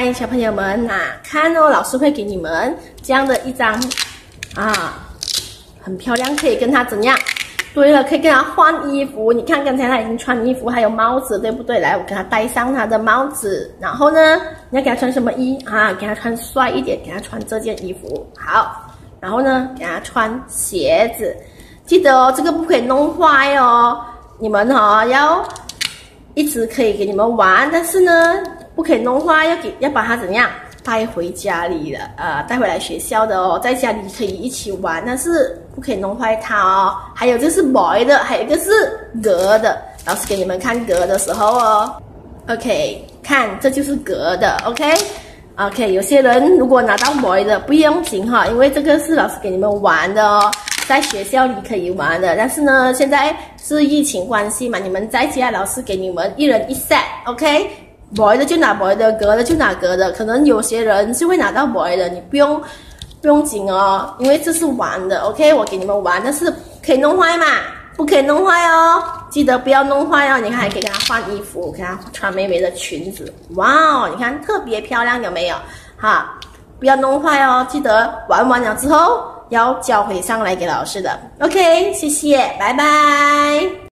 嗨，小朋友们呐，看哦，老师会给你们这样的一张啊，很漂亮，可以跟他怎样？对了，可以跟他换衣服。你看刚才他已经穿衣服，还有帽子，对不对？来，我给他戴上他的帽子。然后呢，你要给他穿什么衣啊？给他穿帅一点，给他穿这件衣服。好，然后呢，给他穿鞋子。记得哦，这个不可以弄坏哦。你们哈要一直可以给你们玩，但是呢。不可以弄坏，要给要把它怎样带回家里的，呃，带回来学校的哦，在家里可以一起玩，但是不可以弄坏它哦。还有就是 boy 的，还有一个是 girl 的，老师给你们看 girl 的时候哦，OK，看这就是 girl 的，OK，OK，有些人如果拿到 boy 的不用紧哈，因为这个是老师给你们玩的哦，在学校里可以玩的，但是呢，现在是疫情关系嘛，你们在家老师给你们一人一 set，OK。Boy 的就拿 boy 的，格的就拿格的，可能有些人是会拿到 boy 的，你不用不用紧哦，因为这是玩的，OK，我给你们玩，但是可以弄坏嘛，不可以弄坏哦，记得不要弄坏哦。你看还可以给他换衣服，给他穿美美的裙子，哇哦，你看特别漂亮，有没有？哈，不要弄坏哦，记得玩完了之后要交回上来给老师的，OK，谢谢，拜拜。